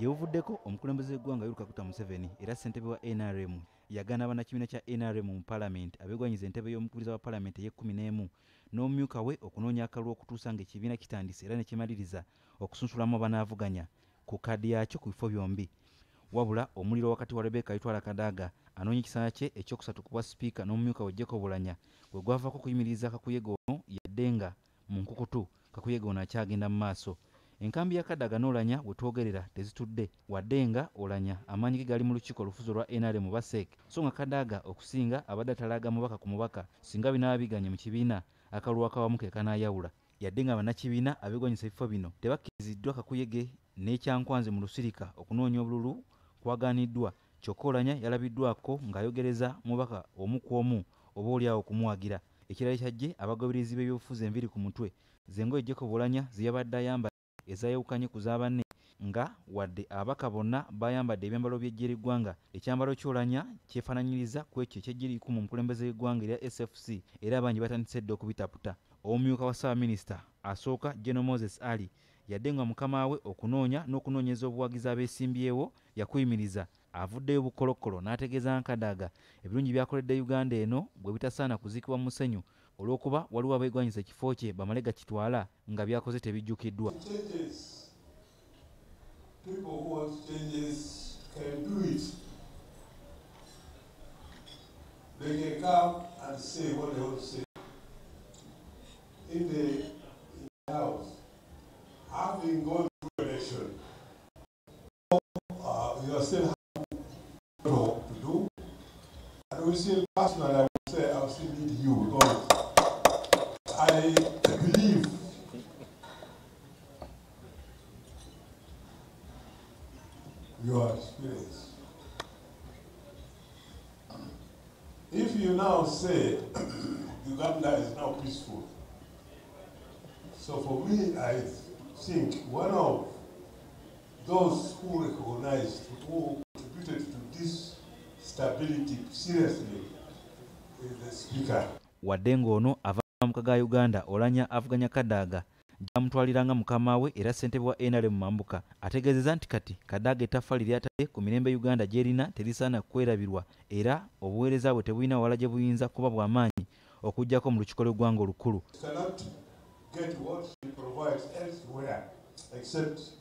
gye buvuddeko omukulembeze w'eggwanga yoweri kaguta museveni era ssentebe wa nrm yagaana bannakibiina kya nrm mu palamenti abeegwanyiza entebe y'omukubiriza wa palamenti ey'ekkumi n'emu n'omumyuka we okunoonya akalulu okutuusa ng'ekibiina kitandise era ne kimaliriza okusunsulamu abanaavuganya ku kaddi yakyo ku bifo byombi. Wabula omuliro wakati wa rebeka yitwala kadaaga anoonya ekisana kye ekyokusatu ku bwa sipiika n'omumyuka we jeko bulanya gwe gwavaako okuyimiriza kakuyege ono yadde nga mu nkukutu kakuyege ono akyagenda mu maaso enkambi ya kadaaga n'olanya bwe twogerera tezitudde wadde nga olanya amaanyi ge gali mu lukiiko olufuzi olwa nrm basek so nga kadaaga okusinga abadde atalaaga mubaka ku mubaka singa binaaba biganye mu kibiina akalulu akawamu ke kanaayawula. Yadde nga bannakibiina abeegwanyisa ebifo bino tebakkiriziddwa kakuyege n'ekyankwanze mu lusirika okunoonya obululu kwagaaniddwa. Kyokka olanya yalabiddwako ng'ayogereza mubaka omu ku omu oba oliawo okumuwagira ekirala kyajje abagoberezi b'ebyobufuzi enviri ku mutwe. Zengoye jeko bulanya zeyabadde ayambadde ezayawukanye ku z'abanne nga wadde abaka bonna bayambadde ebyambalo by'eggye ly'eggwanga ekyambalo kyolanya kyefaananyiriza ku ekyo eky'eggye liku mu mukulembeze w'eggwanga erya sfc era abangi batandise dde okubitaputa. Omumyuka wa ssaabaminisita asooka general moses ali yadde nga mukama we okunoonya n'okunoonyeza obuwagizi abeesimbyewo yakuyimiriza. Avuddeyo bukolokolo n'ategeeza nkadaaga. Ebirungi byakoledde uganda eno bwe bitasaana kuziikibwa mu musenyu olw'okuba waliwo abeegwanyiza ekifo kye bamale gakitwala nga byakoze tebijjukiddwa. They can come and say what they want to say. In the, in the house, having gone through election, uh, you are still having to do. And we still, personally, I would say I still need you because I believe your experience. If you now say Uganda is now peaceful, so for me, I think one of those who recognized, who contributed to this stability seriously is the speaker. wadde ng'ono ava mu maka ga uganda olanya avuganya kadaaga gyamutwaliranga mukama we era ssentebe wa nrm mambuka ategeezeza nti kati kadaaga ettaffa lyatadde ku mirembe uganda gy'erina terisaana kwerabirwa era obuweereza bwe tebulina wala gye buyinza kuba bw'amaanyi okugjako mu lukiiko lw'eggwanga olukulu. Except